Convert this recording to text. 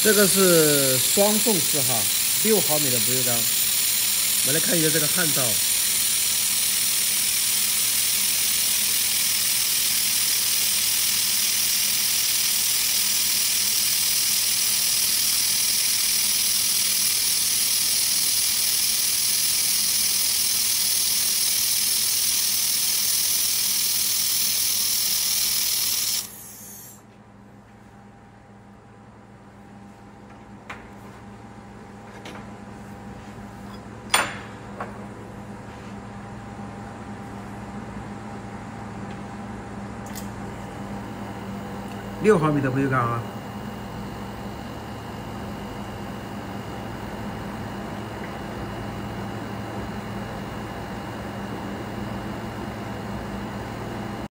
这个是双缝式哈，六毫米的不锈钢。我们来看一下这个焊道。六毫米的不锈钢啊。